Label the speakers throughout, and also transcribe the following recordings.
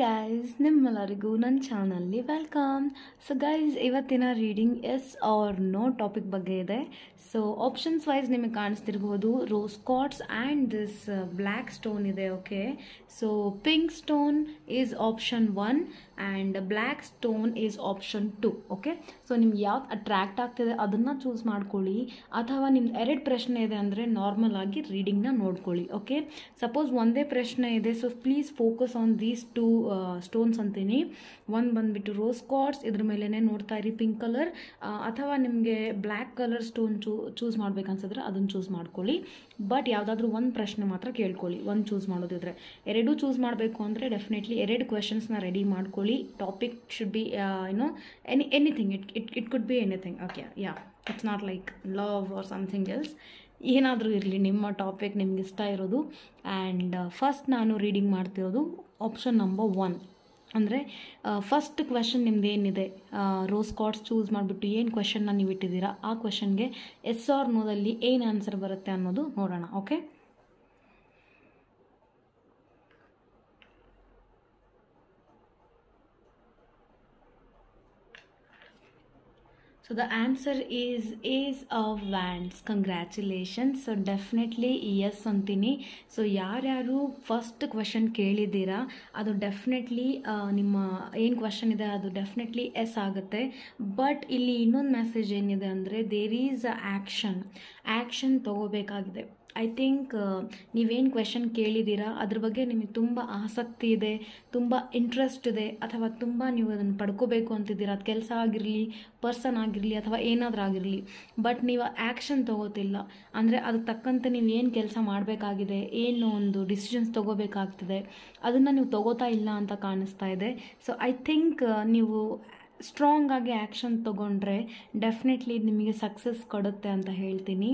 Speaker 1: Guys ನಿಮ್ಮೆಲ್ಲರಿಗೂ ನನ್ನ ಚಾನಲ್ಗೆ ವೆಲ್ಕಮ್ ಸೊ ಗಾಯ್ಸ್ ಇವತ್ತಿನ reading yes or no topic ಬಗ್ಗೆ ಇದೆ. ಸೊ ಆಪ್ಷನ್ಸ್ ವೈಸ್ ನಿಮಗೆ ಕಾಣಿಸ್ತಿರ್ಬೋದು rose quartz and this black stone ಇದೆ okay so pink stone is option one and black stone is option two okay so ನಿಮ್ಗೆ ಯಾವ್ದು attract ಆಗ್ತಿದೆ ಅದನ್ನು choose ಮಾಡ್ಕೊಳ್ಳಿ. ಅಥವಾ ನಿಮ್ದು ಎರಡು ಪ್ರಶ್ನೆ ಇದೆ ಅಂದರೆ ನಾರ್ಮಲ್ ಆಗಿ ರೀಡಿಂಗ್ನ ನೋಡ್ಕೊಳ್ಳಿ ಓಕೆ ಸಪೋಸ್ ಒಂದೇ ಪ್ರಶ್ನೆ ಇದೆ so please focus on these two stones ಅಂತೀನಿ. ಒಂದು ಬಂದುಬಿಟ್ಟು ರೋಸ್ ಕಾರ್ಡ್ಸ್ ಇದ್ರ ಮೇಲೇ ನೋಡ್ತಾ ಇರಿ ಪಿಂಕ್ ಕಲರ್ ಅಥವಾ ನಿಮಗೆ black colour stone choose choose ಮಾಡ್ಬೇಕನ್ಸಿದ್ರೆ ಅದನ್ನು ಚೂಸ್ ಮಾಡ್ಕೊಳ್ಳಿ. ಬಟ್ ಯಾವುದಾದ್ರೂ ಒಂದು ಪ್ರಶ್ನೆ ಮಾತ್ರ ಕೇಳ್ಕೊಳ್ಳಿ, ಒಂದು ಚೂಸ್ ಮಾಡೋದಿದ್ರೆ. ಎರಡೂ ಚೂಸ್ ಮಾಡಬೇಕು ಅಂದರೆ ಡೆಫಿನೆಟ್ಲಿ ಎರಡು ಕ್ವೆಶನ್ಸ್ನ ರೆಡಿ ಮಾಡ್ಕೊಳ್ಳಿ. Topic should be you know any anything it it it could be anything okay yeah it's not like love or something else ಏನಾದರೂ ಇರಲಿ, ನಿಮ್ಮ ಟಾಪಿಕ್ ನಿಮ್ಗೆ ಇಷ್ಟ ಇರೋದು. ಆ್ಯಂಡ್ ಫಸ್ಟ್ ನಾನು ರೀಡಿಂಗ್ ಮಾಡ್ತಿರೋದು ಆಪ್ಷನ್ ನಂಬರ್ ಒನ್ ಅಂದರೆ ಫಸ್ಟ್ ಕ್ವೆಶನ್ ನಿಮ್ದು ಏನಿದೆ? ರೋಸ್ ಕಾರ್ಡ್ಸ್ ಚೂಸ್ ಮಾಡಿಬಿಟ್ಟು ಏನು ಕ್ವೆಶನ್ನ ನೀವು ಇಟ್ಟಿದ್ದೀರಾ ಆ ಕ್ವೆಶನ್ಗೆ ಎಸ್ ಆರ್ ನೋದಲ್ಲಿ ಏನು ಆನ್ಸರ್ ಬರುತ್ತೆ ಅನ್ನೋದು ನೋಡೋಣ okay so the answer is ace of wands congratulations so definitely yes ಅಂತೀನಿ ಸೊ ಯಾರ್ಯಾರು ಫಸ್ಟ್ ಕ್ವೆಶನ್ ಕೇಳಿದ್ದೀರಾ ಅದು ಡೆಫಿನೆಟ್ಲಿ ನಿಮ್ಮ ಏನು ಕ್ವೆಶನ್ ಇದೆ ಅದು ಡೆಫಿನೆಟ್ಲಿ ಎಸ್ ಆಗುತ್ತೆ ಬಟ್ ಇಲ್ಲಿ ಇನ್ನೊಂದು ಮೆಸೇಜ್ ಏನಿದೆ ಅಂದರೆ there is a action action ತೊಗೋಬೇಕಾಗಿದೆ I think ನೀವೇನು ಕ್ವೆಶನ್ ಕೇಳಿದ್ದೀರಾ ಅದ್ರ ಬಗ್ಗೆ ನಿಮಗೆ ತುಂಬ ಆಸಕ್ತಿ ಇದೆ, ತುಂಬ ಇಂಟ್ರೆಸ್ಟ್ ಇದೆ, ಅಥವಾ ತುಂಬ ನೀವು ಅದನ್ನು ಪಡ್ಕೋಬೇಕು ಅಂತಿದ್ದೀರಾ? ಅದು ಕೆಲಸ ಆಗಿರಲಿ ಪರ್ಸನ್ ಆಗಿರಲಿ, ಅಥವಾ ಏನಾದರೂ ಆಗಿರಲಿ ಬಟ್ ನೀವು ಆ್ಯಕ್ಷನ್ ತೊಗೋತಿಲ್ಲ. ಅಂದರೆ ಅದಕ್ಕೆ ತಕ್ಕಂತೆ ನೀವು ಏನು ಕೆಲಸ ಮಾಡಬೇಕಾಗಿದೆ, ಏನು ಒಂದು ಡಿಸಿಷನ್ಸ್ ತೊಗೋಬೇಕಾಗ್ತದೆ, ಅದನ್ನು ನೀವು ತೊಗೋತಾ ಇಲ್ಲ ಅಂತ ಕಾಣಿಸ್ತಾ ಇದೆ. ಸೊ ಐ ಥಿಂಕ್ ನೀವು ಸ್ಟ್ರಾಂಗ್ ಆಗಿ ಆ್ಯಕ್ಷನ್ ತೊಗೊಂಡ್ರೆ ಡೆಫಿನೆಟ್ಲಿ ನಿಮಗೆ ಸಕ್ಸಸ್ ಕೊಡುತ್ತೆ ಅಂತ ಹೇಳ್ತೀನಿ.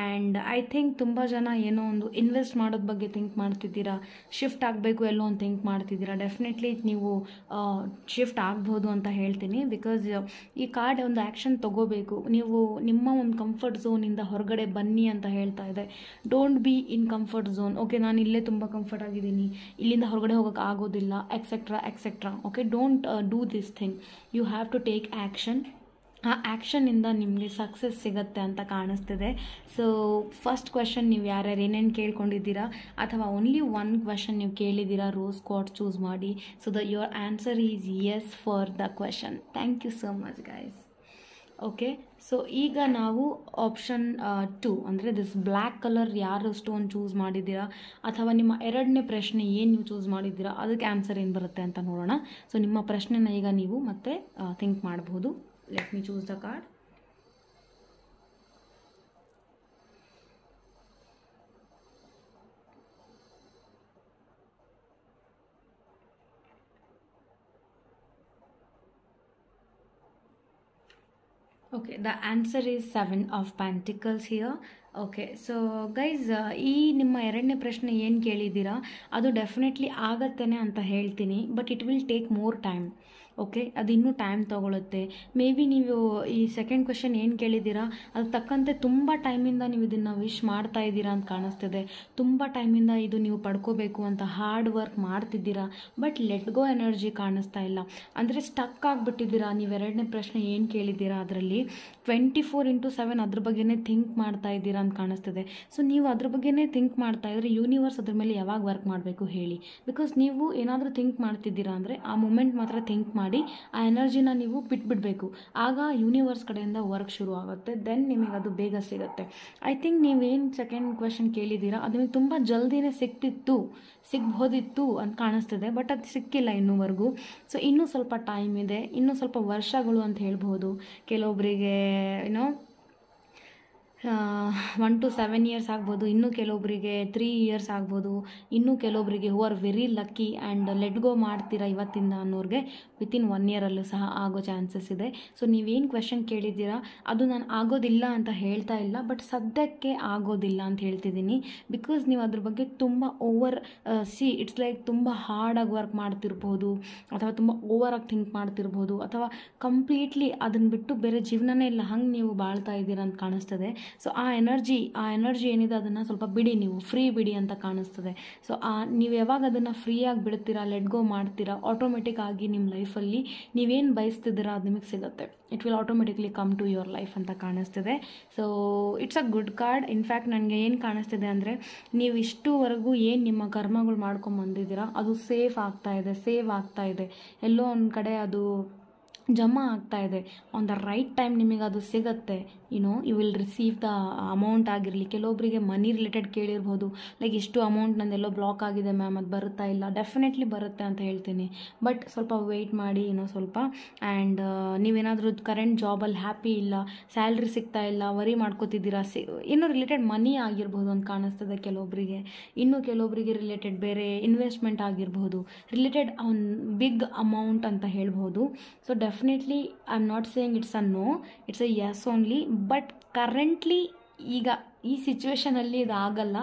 Speaker 1: ಆ್ಯಂಡ್ ಐ ಥಿಂಕ್ ತುಂಬ ಜನ ಏನೋ ಒಂದು ಇನ್ವೆಸ್ಟ್ ಮಾಡೋದ ಬಗ್ಗೆ ಥಿಂಕ್ ಮಾಡ್ತಿದ್ದೀರಾ ಶಿಫ್ಟ್ ಆಗಬೇಕು ಎಲ್ಲೋ ಒಂದು ಥಿಂಕ್ ಮಾಡ್ತಿದ್ದೀರಾ ಡೆಫಿನೆಟ್ಲಿ ನೀವು ಶಿಫ್ಟ್ ಆಗ್ಬೋದು ಅಂತ ಹೇಳ್ತೀನಿ. ಬಿಕಾಸ್ ಈ ಕಾರ್ಡ್ ಒಂದು ಆ್ಯಕ್ಷನ್ ತೊಗೋಬೇಕು. ನೀವು ನಿಮ್ಮ ಒಂದು ಕಂಫರ್ಟ್ ಝೋನಿಂದ ಹೊರಗಡೆ ಬನ್ನಿ ಅಂತ ಹೇಳ್ತಾ ಇದೆ. Don't be in comfort zone okay ನಾನು ಇಲ್ಲೇ ತುಂಬ ಕಂಫರ್ಟ್ ಆಗಿದ್ದೀನಿ. ಇಲ್ಲಿಂದ ಹೊರಗಡೆ ಹೋಗೋಕ್ಕೆ ಆಗೋದಿಲ್ಲ etcetera etcetera okay don't do this thing you have to take action a ಆ್ಯಕ್ಷನ್ನಿಂದ ನಿಮಗೆ ಸಕ್ಸಸ್ ಸಿಗುತ್ತೆ ಅಂತ ಕಾಣಿಸ್ತಿದೆ. ಸೊ ಫಸ್ಟ್ ಕ್ವೆಶನ್ ನೀವು ಯಾರ್ಯಾರು ಏನೇನು ಕೇಳ್ಕೊಂಡಿದ್ದೀರಾ? ಅಥವಾ ಓನ್ಲಿ ಒನ್ ಕ್ವೆಶನ್ ನೀವು ಕೇಳಿದ್ದೀರಾ? ರೋಸ್ ಕಾಟ್ ಚೂಸ್ ಮಾಡಿ. So the your answer is yes for the question thank you so much guys okay so ಈಗ ನಾವು ಆಪ್ಷನ್ ಟು ಅಂದರೆ ದಿಸ್ ಬ್ಲ್ಯಾಕ್ ಕಲರ್ ಯಾರು ಸ್ಟೋನ್ ಚೂಸ್ ಮಾಡಿದ್ದೀರಾ? ಅಥವಾ ನಿಮ್ಮ ಎರಡನೇ ಪ್ರಶ್ನೆ ಏನು ನೀವು ಚೂಸ್ ಮಾಡಿದ್ದೀರಾ? ಅದಕ್ಕೆ ಆನ್ಸರ್ ಏನು ಬರುತ್ತೆ ಅಂತ ನೋಡೋಣ. ಸೊ ನಿಮ್ಮ ಪ್ರಶ್ನೆನ ಈಗ ನೀವು ಮತ್ತೆ ಥಿಂಕ್ ಮಾಡಬಹುದು let me choose the card okay the answer is seven of pentacles here okay so guys ಈ ನಿಮ್ಮ ಎರಡನೇ ಪ್ರಶ್ನೆ ಏನು ಕೇಳಿದ್ದೀರಾ? ಅದು ಡೆಫಿನೆಟ್ಲಿ ಆಗತ್ತೇನೆ ಅಂತ ಹೇಳ್ತೀನಿ but it will take more time okay? ಅದು ಇನ್ನೂ ಟೈಮ್ ತೊಗೊಳುತ್ತೆ. ಮೇ ಬಿ ನೀವು ಈ ಸೆಕೆಂಡ್ ಕ್ವೆಶನ್ ಏನು ಕೇಳಿದ್ದೀರಾ? ಅದು ತಕ್ಕಂತೆ ತುಂಬ ಟೈಮಿಂದ ನೀವು ಇದನ್ನು ವಿಶ್ ಮಾಡ್ತಾ ಇದ್ದೀರಾ ಅಂತ ಕಾಣಿಸ್ತಿದೆ. ತುಂಬ ಟೈಮಿಂದ ಇದು ನೀವು ಪಡ್ಕೋಬೇಕು ಅಂತ ಹಾರ್ಡ್ ವರ್ಕ್ ಮಾಡ್ತಿದ್ದೀರಾ. ಬಟ್ ಲೆಟ್ ಗೋ ಎನರ್ಜಿ ಕಾಣಿಸ್ತಾ ಇಲ್ಲ. ಅಂದರೆ ಸ್ಟಕ್ ಆಗಿಬಿಟ್ಟಿದ್ದೀರಾ? ನೀವು ಎರಡನೇ ಪ್ರಶ್ನೆ ಏನು ಕೇಳಿದ್ದೀರಾ ಅದರಲ್ಲಿ? ಟ್ವೆಂಟಿ ಫೋರ್ ಇಂಟು ಸೆವೆನ್ ಅದ್ರ ಬಗ್ಗೆನೇ ಥಿಂಕ್ ಮಾಡ್ತಾ ಇದ್ದೀರಾ ಅಂತ ಕಾಣಿಸ್ತಿದೆ. ಸೊ ನೀವು ಅದ್ರ ಬಗ್ಗೆನೇ ಥಿಂಕ್ ಮಾಡ್ತಾ ಇದ್ರೆ ಯೂನಿವರ್ಸ್ ಅದ್ರ ಮೇಲೆ ಯಾವಾಗ ವರ್ಕ್ ಮಾಡಬೇಕು ಹೇಳಿ. ಬಿಕಾಸ್ ನೀವು ಏನಾದರೂ ಥಿಂಕ್ ಮಾಡ್ತಿದ್ದೀರಾ ಅಂದರೆ ಆ ಮೂಮೆಂಟ್ ಮಾತ್ರ ಥಿಂಕ್ ಮಾಡಿ ಆ ಎನರ್ಜಿನ ನೀವು ಬಿಟ್ಬಿಡಬೇಕು. ಆಗ ಯೂನಿವರ್ಸ್ ಕಡೆಯಿಂದ ವರ್ಕ್ ಶುರು ಆಗುತ್ತೆ. ದೆನ್ ನಿಮಗೆ ಅದು ಬೇಗ ಸಿಗುತ್ತೆ. ಐ ಥಿಂಕ್ ನೀವೇನು ಸೆಕೆಂಡ್ ಕ್ವೆಶನ್ ಕೇಳಿದ್ದೀರಾ? ಅದು ನಿಮಗೆ ತುಂಬ ಜಲ್ದಿನೇ ಸಿಕ್ತಿತ್ತು, ಸಿಗ್ಬೋದಿತ್ತು ಅಂತ ಕಾಣಿಸ್ತಿದೆ ಬಟ್ ಅದು ಸಿಕ್ಕಿಲ್ಲ ಇನ್ನೂವರೆಗೂ. ಸೊ ಇನ್ನೂ ಸ್ವಲ್ಪ ಟೈಮ್ ಇದೆ, ಇನ್ನೂ ಸ್ವಲ್ಪ ವರ್ಷಗಳು ಅಂತ ಹೇಳ್ಬೋದು. ಕೆಲವೊಬ್ಬರಿಗೆ ಏನೋ ಒನ್ ಟು ಸೆವೆನ್ ಇಯರ್ಸ್ ಆಗ್ಬೋದು, ಇನ್ನೂ ಕೆಲವೊಬ್ಬರಿಗೆ ತ್ರೀ ಇಯರ್ಸ್ ಆಗ್ಬೋದು, ಇನ್ನೂ ಕೆಲವೊಬ್ಬರಿಗೆ who are very lucky and let go ಮಾಡ್ತೀರಾ ಇವತ್ತಿಂದ ಅನ್ನೋರಿಗೆ ವಿತಿನ್ ಒನ್ ಇಯರಲ್ಲೂ ಸಹ ಆಗೋ ಚಾನ್ಸಸ್ ಇದೆ. ಸೊ ನೀವೇನು ಕ್ವೆಶನ್ ಕೇಳಿದ್ದೀರಾ, ಅದು ನಾನು ಆಗೋದಿಲ್ಲ ಅಂತ ಹೇಳ್ತಾ ಇಲ್ಲ ಬಟ್ ಸದ್ಯಕ್ಕೆ ಆಗೋದಿಲ್ಲ ಅಂತ ಹೇಳ್ತಿದ್ದೀನಿ. ಬಿಕಾಸ್ ನೀವು ಅದ್ರ ಬಗ್ಗೆ ತುಂಬ ಓವರ್ ಸಿ ಇಟ್ಸ್ ಲೈಕ್ ತುಂಬ ಹಾರ್ಡಾಗಿ ವರ್ಕ್ ಮಾಡ್ತಿರ್ಬೋದು, ಅಥವಾ ತುಂಬ ಓವರಾಗಿ ಥಿಂಕ್ ಮಾಡ್ತಿರ್ಬೋದು, ಅಥವಾ ಕಂಪ್ಲೀಟ್ಲಿ ಅದನ್ನು ಬಿಟ್ಟು ಬೇರೆ ಜೀವನನೇ ಇಲ್ಲ, ಹಂಗೆ ನೀವು ಬಾಳ್ತಾ ಇದ್ದೀರಾ ಅಂತ ಕಾಣಿಸ್ತದೆ. ಸೊ ಆ ಎನರ್ಜಿ ಆ ಎನರ್ಜಿ ಏನಿದೆ ಅದನ್ನು ಸ್ವಲ್ಪ ಬಿಡಿ ನೀವು ಫ್ರೀ ಬಿಡಿ ಅಂತ ಕಾಣಿಸ್ತದೆ. ಸೊ ಆ, ನೀವು ಯಾವಾಗ ಅದನ್ನು ಫ್ರೀಯಾಗಿ ಬಿಡ್ತೀರಾ ಲೆಟ್ ಗೋ ಮಾಡ್ತೀರಾ ಆಟೋಮೆಟಿಕ್ ಆಗಿ ನಿಮ್ಮ ಲೈಫಲ್ಲಿ ನೀವೇನು ಬಯಸ್ತಿದ್ದೀರಾ ಅದು ನಿಮಗೆ ಸಿಗುತ್ತೆ. It will automatically come to your life ಅಂತ ಕಾಣಿಸ್ತಿದೆ. So it's a good card in fact ನನಗೆ ಏನು ಕಾಣಿಸ್ತಿದೆ ಅಂದರೆ, ನೀವು ಇಷ್ಟುವರೆಗೂ ಏನು ನಿಮ್ಮ ಕರ್ಮಗಳು ಮಾಡ್ಕೊಂಡು ಬಂದಿದ್ದೀರಾ, ಅದು ಸೇಫ್ ಆಗ್ತಾ ಇದೆ ಸೇವ್ ಆಗ್ತಾ ಇದೆ. ಎಲ್ಲೋ ಒಂದು ಕಡೆ ಅದು ಜಮಾ ಇದೆ. ಆನ್ ದ ರೈಟ್ ಟೈಮ್ ನಿಮಗೆ ಅದು ಸಿಗುತ್ತೆ. You know you will receive the amount ಆಗಿರಲಿ ಕೆಲವೊಬ್ಬರಿಗೆ ಮನಿ ರಿಲೇಟೆಡ್ ಕೇಳಿರ್ಬೋದು. ಲೈಕ್ ಇಷ್ಟು ಅಮೌಂಟ್ ನಂದೆಲ್ಲೋ ಬ್ಲಾಕ್ ಆಗಿದೆ ಮ್ಯಾಮ್ ಅದು ಬರುತ್ತಾ ಇಲ್ಲ? ಡೆಫಿನೆಟ್ಲಿ ಬರುತ್ತೆ ಅಂತ ಹೇಳ್ತೀನಿ. ಬಟ್ ಸ್ವಲ್ಪ ವೆಯ್ಟ್ ಮಾಡಿ ಏನೋ ಸ್ವಲ್ಪ. ಆ್ಯಂಡ್ ನೀವೇನಾದರೂ ಕರೆಂಟ್ ಜಾಬಲ್ಲಿ ಹ್ಯಾಪಿ ಇಲ್ಲ ಸ್ಯಾಲ್ರಿ ಸಿಗ್ತಾ ಇಲ್ಲ ವರಿ ಮಾಡ್ಕೋತಿದ್ದೀರಾ, ಸಿ, ಇನ್ನೂ ರಿಲೇಟೆಡ್ ಮನಿ ಆಗಿರ್ಬೋದು ಅಂತ ಕಾಣಿಸ್ತದೆ ಕೆಲವೊಬ್ಬರಿಗೆ ಇನ್ನು ಕೆಲವೊಬ್ಬರಿಗೆ ರಿಲೇಟೆಡ್ ಬೇರೆ ಇನ್ವೆಸ್ಟ್ಮೆಂಟ್ ಆಗಿರ್ಬೋದು. ರಿಲೇಟೆಡ್ ಒಂದು ಬಿಗ್ ಅಮೌಂಟ್ ಅಂತ ಹೇಳ್ಬೋದು. So definitely I am not saying it's a no it's a yes only but currently ಈಗ ಈ ಸಿಚುವೇಷನಲ್ಲಿ ಇದು ಆಗಲ್ಲ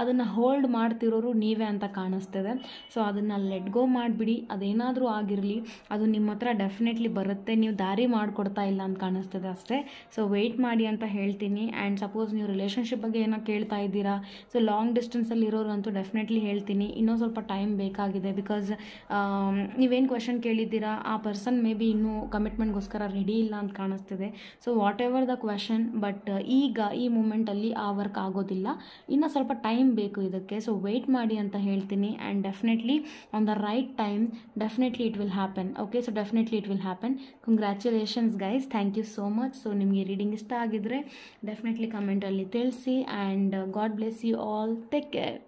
Speaker 1: ಅದನ್ನು ಹೋಲ್ಡ್ ಮಾಡ್ತಿರೋರು ನೀವೇ ಅಂತ ಕಾಣಿಸ್ತದೆ. ಸೊ ಅದನ್ನು ಲೆಟ್ ಗೋ ಮಾಡಿಬಿಡಿ. ಅದೇನಾದರೂ ಆಗಿರಲಿ, ಅದು ನಿಮ್ಮ ಹತ್ರ ಡೆಫಿನೆಟ್ಲಿ ಬರುತ್ತೆ. ನೀವು ದಾರಿ ಮಾಡಿಕೊಡ್ತಾ ಇಲ್ಲ ಅಂತ ಕಾಣಿಸ್ತದೆ ಅಷ್ಟೇ. ಸೊ ವೆಯ್ಟ್ ಮಾಡಿ ಅಂತ ಹೇಳ್ತೀನಿ. ಆ್ಯಂಡ್ ಸಪೋಸ್ ನೀವು ರಿಲೇಷನ್ಶಿಪ್ ಬಗ್ಗೆ ಏನೋ ಕೇಳ್ತಾ ಇದ್ದೀರಾ. ಸೊ ಲಾಂಗ್ ಡಿಸ್ಟೆನ್ಸಲ್ಲಿ ಇರೋರಂತೂ ಡೆಫಿನೆಟ್ಲಿ ಹೇಳ್ತೀನಿ. ಇನ್ನೂ ಸ್ವಲ್ಪ ಟೈಮ್ ಬೇಕಾಗಿದೆ ಬಿಕಾಸ್ ನೀವೇನು ಕ್ವೆಶನ್ ಕೇಳಿದ್ದೀರಾ? ಆ ಪರ್ಸನ್ ಮೇ ಬಿ ಇನ್ನೂ ಕಮಿಟ್ಮೆಂಟ್ಗೋಸ್ಕರ ರೆಡಿ ಇಲ್ಲ ಅಂತ ಕಾಣಿಸ್ತಿದೆ. So whatever the question but ಈಗ ಈ ಮೂಮೆಂಟಲ್ಲಿ ಆ ವರ್ಕ್ ಆಗೋದಿಲ್ಲ. ಇನ್ನು ಸ್ವಲ್ಪ ಟೈಮ್ ಬೇಕು ಇದಕ್ಕೆ. ಸೊ ವೆಯ್ಟ್ ಮಾಡಿ ಅಂತ ಹೇಳ್ತೀನಿ. And definitely on the right time definitely it will happen okay so definitely it will happen congratulations guys thank you so much so ನಿಮಗೆ ರೀಡಿಂಗ್ ಇಷ್ಟ ಆಗಿದ್ರೆ ಡೆಫಿನೆಟ್ಲಿ ಕಮೆಂಟಲ್ಲಿ ತಿಳಿಸಿ. And God bless you all take care